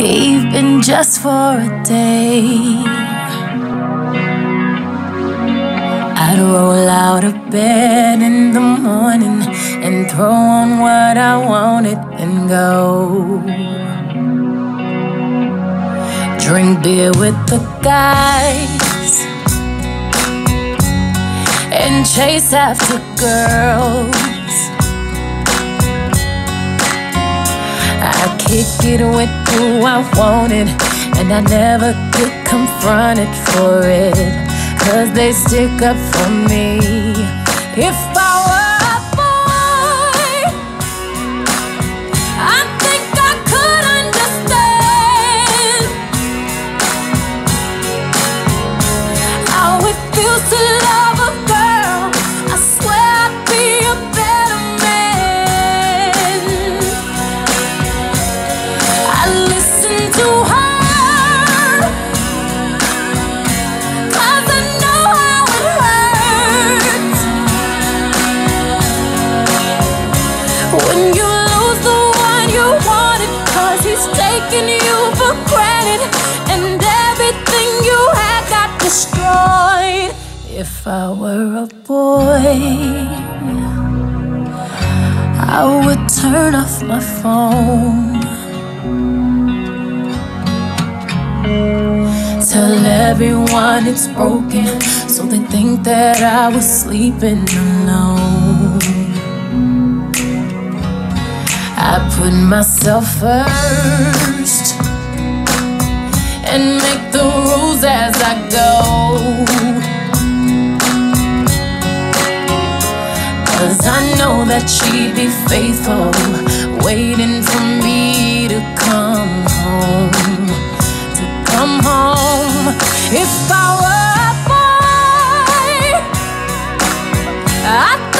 even just for a day. I'd roll out of bed in the morning and throw on what I wanted and go. Drink beer with the guys and chase after girls. Kick it with who I wanted, and I never get confronted for it. Cause they stick up for me. If I were a boy, I think I could understand how it feels to love he's taking you for granted And everything you had got destroyed If I were a boy I would turn off my phone Tell everyone it's broken, so they think that I was sleeping alone. I put myself first and make the rules as I go. Cause I know that she'd be faithful, waiting for me to come home. To come home if I were a boy. I'd